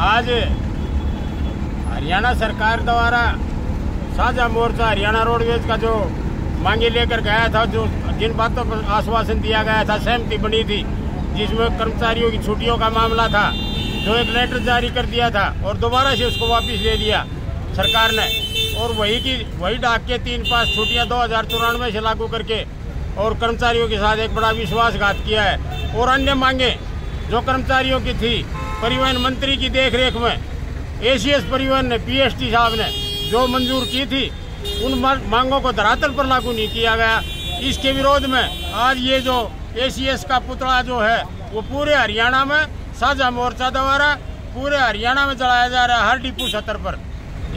आज हरियाणा सरकार द्वारा साझा मोर्चा हरियाणा रोडवेज़ का जो मांगे लेकर गया था, जो जिन बातों पर आश्वासन दिया गया था, सहमति बनी थी, जिसमें कर्मचारियों की छुट्टियों का मामला था, जो एक लेटर जारी कर दिया था और दोबारा से उसको वापस ले लिया सरकार ने। और वही की, वही डाक के तीन पास छुट्टियाँ दो हज़ार चौरानवे से लागू करके और कर्मचारियों के साथ एक बड़ा विश्वासघात किया है। और अन्य मांगे जो कर्मचारियों की थी परिवहन मंत्री की देखरेख में एसीएस परिवहन ने पीएसटी साहब ने जो मंजूर की थी, उन मांगों को धरातल पर लागू नहीं किया गया। इसके विरोध में आज ये जो एसीएस का पुतला जो है, वो पूरे हरियाणा में साझा मोर्चा द्वारा पूरे हरियाणा में जलाया जा रहा है, हर डिपू सतर पर।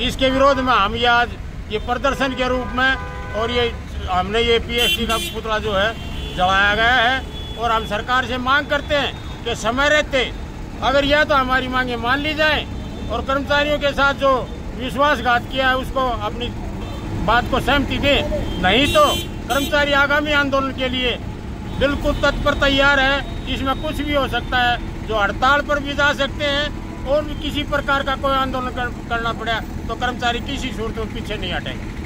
इसके विरोध में हम ये आज ये प्रदर्शन के रूप में और ये हमने ये पीएसटी का पुतला जो है, जलाया गया है और हम सरकार से मांग करते हैं कि समय रहते अगर यह तो हमारी मांगे मान ली जाए और कर्मचारियों के साथ जो विश्वासघात किया है उसको अपनी बात को सहमति दे। नहीं तो कर्मचारी आगामी आंदोलन के लिए बिल्कुल तत्पर तैयार है इसमें कुछ भी हो सकता है। जो हड़ताल पर भी जा सकते हैं और भी किसी प्रकार का कोई आंदोलन कर, करना पड़ा तो कर्मचारी किसी सूरत में पीछे नहीं हटेंगे।